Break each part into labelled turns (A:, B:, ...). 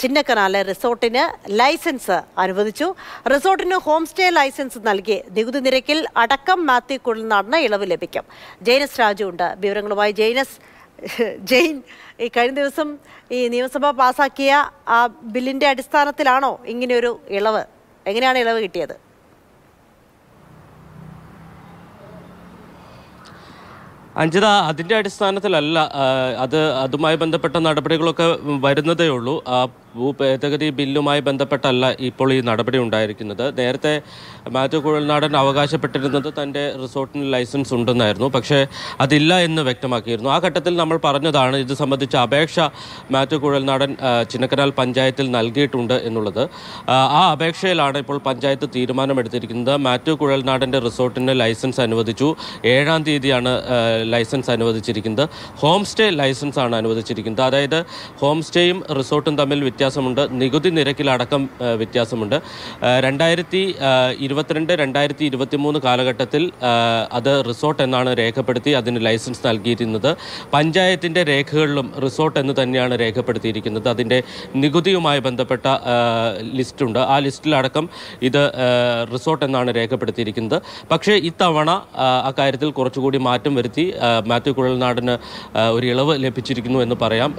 A: ചിന്നക്കനാലെ റിസോർട്ടിന് licence അനുവദിച്ചു. റിസോർട്ടിന് home stay licence നൽകി. നികുതി നിരക്കിൽ അടക്കം മാത്തിക്കുള്ളിൽ നടന്ന ഇളവ് ലഭിക്കും. ജെയിനസ് രാജു ഉണ്ട്. വിവരങ്ങളുമായി ജെയിനസ് ജെയിൻ ഈ കഴിഞ്ഞ ദിവസം ഈ നിയമസഭ പാസാക്കിയ ആ ബില്ലിന്റെ അടിസ്ഥാനത്തിലാണോ ഇങ്ങനെയൊരു ഇളവ്? എങ്ങനെയാണ് ഇളവ് കിട്ടിയത്?
B: അഞ്ജിത അതിന്റെ അടിസ്ഥാനത്തിലല്ല അത് അതുമായി ബന്ധപ്പെട്ട നടപടികളൊക്കെ വരുന്നതേ ഉള്ളൂ. ആ ഭൂ ഭേദഗതി ബില്ലുമായി ബന്ധപ്പെട്ടല്ല ഇപ്പോൾ ഈ നടപടി ഉണ്ടായിരിക്കുന്നത്. നേരത്തെ മാത്യു കുഴൽനാടൻ അവകാശപ്പെട്ടിരുന്നത് തന്റെ റിസോർട്ടിന് ലൈസൻസ് ഉണ്ടെന്നായിരുന്നു. പക്ഷേ അതില്ല എന്ന് വ്യക്തമാക്കിയിരുന്നു. ആ ഘട്ടത്തിൽ നമ്മൾ പറഞ്ഞതാണ് ഇത് സംബന്ധിച്ച അപേക്ഷ മാത്യു കുഴൽനാടൻ ചിന്നക്കനാൽ പഞ്ചായത്തിൽ നൽകിയിട്ടുണ്ട് എന്നുള്ളത്. ആ, അപേക്ഷയിലാണ് ഇപ്പോൾ പഞ്ചായത്ത് തീരുമാനമെടുത്തിരിക്കുന്നത്. മാത്യു കുഴൽനാടന്റെ റിസോർട്ടിന് ലൈസൻസ് അനുവദിച്ചു. ഏഴാം തീയതിയാണ് ലൈസൻസ് അനുവദിച്ചിരിക്കുന്നത്. ഹോം സ്റ്റേ ലൈസൻസ് ആണ് അനുവദിച്ചിരിക്കുന്നത്. അതായത് ഹോം സ്റ്റേയും റിസോർട്ടും തമ്മിൽ വ്യത്യാസമുണ്ട്. നികുതി നിരക്കിലടക്കം വ്യത്യാസമുണ്ട്. രണ്ടായിരത്തി ഇരുപത്തിരണ്ട് രണ്ടായിരത്തി ഇരുപത്തി മൂന്ന് കാലഘട്ടത്തിൽ അത് റിസോർട്ട് എന്നാണ് രേഖപ്പെടുത്തി അതിന് ലൈസൻസ് നൽകിയിരുന്നത്. പഞ്ചായത്തിന്റെ രേഖകളിലും റിസോർട്ട് എന്ന് തന്നെയാണ് രേഖപ്പെടുത്തിയിരിക്കുന്നത്. അതിന്റെ നികുതിയുമായി ബന്ധപ്പെട്ട ലിസ്റ്റുണ്ട് ആ ലിസ്റ്റിലടക്കം ഇത് റിസോർട്ട് എന്നാണ് രേഖപ്പെടുത്തിയിരിക്കുന്നത്. പക്ഷേ ഇത്തവണ അക്കാര്യത്തിൽ കുറച്ചുകൂടി മാറ്റം വരുത്തി മാത്യു കുഴൽനാടിന് ഒരു ഇളവ് ലഭിച്ചിരിക്കുന്നു എന്ന് പറയാം.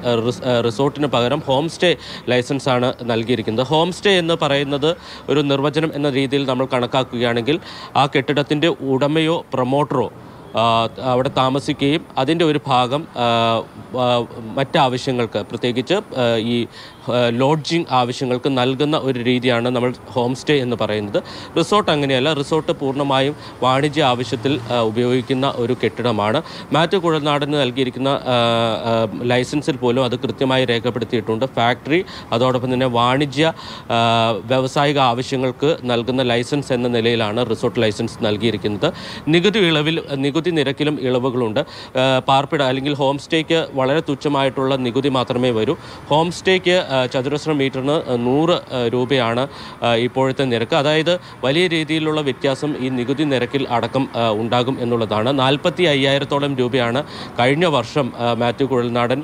B: റിസോർട്ടിന് പകരം ഹോം സ്റ്റേ ലൈസൻസ് ആണ് നൽകിയിരിക്കുന്നത്. ഹോം സ്റ്റേ എന്ന് പറയുന്നത് ഒരു നിർവചനം എന്ന രീതിയിൽ നമ്മൾ കണക്കാക്കുകയാണെങ്കിൽ ആ കെട്ടിടത്തിന്റെ ഉടമയോ പ്രൊമോട്ടറോ അവിടെ താമസിക്കുകയും അതിന്റെ ഒരു ഭാഗം മറ്റാവശ്യങ്ങൾക്ക് പ്രത്യേകിച്ച് ഈ ലോഡ്ജിങ് ആവശ്യങ്ങൾക്ക് നൽകുന്ന ഒരു രീതിയാണ് നമ്മൾ ഹോം സ്റ്റേ എന്ന് പറയുന്നത്. റിസോർട്ട് അങ്ങനെയല്ല റിസോർട്ട് പൂർണമായും വാണിജ്യ ആവശ്യത്തിൽ ഉപയോഗിക്കുന്ന ഒരു കെട്ടിടമാണ്. മാറ്റ് കുഴൽനാടിന് നൽകിയിരിക്കുന്ന ലൈസൻസിൽ പോലും അത് കൃത്യമായി രേഖപ്പെടുത്തിയിട്ടുണ്ട്. ഫാക്ടറി അതോടൊപ്പം തന്നെ വാണിജ്യ വ്യാവസായിക ആവശ്യങ്ങൾക്ക് നൽകുന്ന ലൈസൻസ് എന്ന നിലയിലാണ് റിസോർട്ട് ലൈസൻസ് നൽകിയിരിക്കുന്നത്. നികുതി ഇളവിൽ നികുതി നിരക്കിലും ഇളവുകളുണ്ട്. പാർപ്പിട അല്ലെങ്കിൽ ഹോം സ്റ്റേക്ക് വളരെ തുച്ഛമായിട്ടുള്ള നികുതി മാത്രമേ വരൂ. ഹോം സ്റ്റേക്ക് ചതുരശ്ര മീറ്ററിന് നൂറ് രൂപയാണ് ഇപ്പോഴത്തെ നിരക്ക്. അതായത് വലിയ രീതിയിലുള്ള വ്യത്യാസം ഈ നികുതി നിരക്കിൽ അടക്കം ഉണ്ടാകും എന്നുള്ളതാണ്. നാൽപ്പത്തി അയ്യായിരത്തോളം രൂപയാണ് കഴിഞ്ഞ വർഷം മാത്യു കുഴൽനാടൻ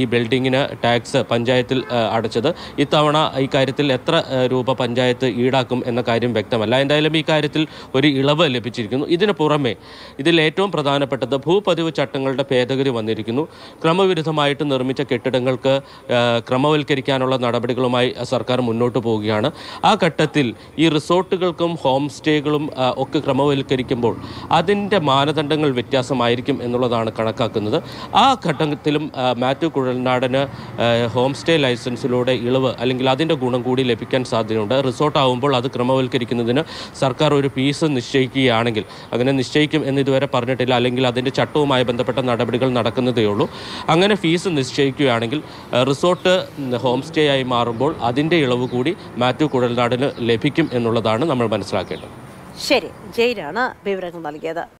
B: ഈ ബിൽഡിങ്ങിന് ടാക്സ് പഞ്ചായത്തിൽ അടച്ചത്. ഇത്തവണ ഇക്കാര്യത്തിൽ എത്ര രൂപ പഞ്ചായത്ത് ഈടാക്കും എന്ന കാര്യം വ്യക്തമല്ല. എന്തായാലും ഈ കാര്യത്തിൽ ഒരു ഇളവ് ലഭിച്ചിരിക്കുന്നു. ഇതിന് പുറമെ ഇതിൽ ഏറ്റവും പ്രധാനപ്പെട്ടത് ഭൂപതിവ് ചട്ടങ്ങളുടെ ഭേദഗതി വന്നിരിക്കുന്നു. ക്രമവിരുദ്ധമായിട്ട് നിർമ്മിച്ച കെട്ടിടങ്ങൾക്ക് ക്രമവൽക്കരിക്കാനുള്ള നടപടികളുമായി സർക്കാർ മുന്നോട്ട് പോവുകയാണ്. ആ ഘട്ടത്തിൽ ഈ റിസോർട്ടുകൾക്കും ഹോം സ്റ്റേകളും ഒക്കെ ക്രമവൽക്കരിക്കുമ്പോൾ അതിന്റെ മാനദണ്ഡങ്ങൾ വ്യത്യാസമായിരിക്കും എന്നുള്ളതാണ് കണക്കാക്കുന്നത്. ആ ഘട്ടത്തിലും മാത്യു കുഴൽനാടന് ഹോം സ്റ്റേ ലൈസൻസിലൂടെ ഇളവ് അല്ലെങ്കിൽ അതിന്റെ ഗുണം കൂടി ലഭിക്കാൻ സാധ്യതയുണ്ട്. റിസോർട്ടാവുമ്പോൾ അത് ക്രമവൽക്കരിക്കുന്നതിന് സർക്കാർ ഒരു ഫീസ് നിശ്ചയിക്കുകയാണെങ്കിൽ അങ്ങനെ നിശ്ചയിക്കും എന്ന് ഇതുവരെ പറഞ്ഞിട്ടില്ല. അല്ലെങ്കിൽ അതിന്റെ ചട്ടവുമായി ബന്ധപ്പെട്ട നടപടികൾ നടക്കുന്നതേ ഉള്ളൂ. അങ്ങനെ ഫീസ് നിശ്ചയിക്കുകയാണെങ്കിൽ റിസോർട്ട് ഹോം സ്റ്റേ ആയി മാറുമ്പോൾ അതിന്റെ ഇളവ് കൂടി മാത്യു കുഴൽനാടിന് ലഭിക്കും എന്നുള്ളതാണ് നമ്മൾ മനസ്സിലാക്കേണ്ടത്.
A: ശരി. ജയിലാണ് വിവരങ്ങൾ നൽകിയത്.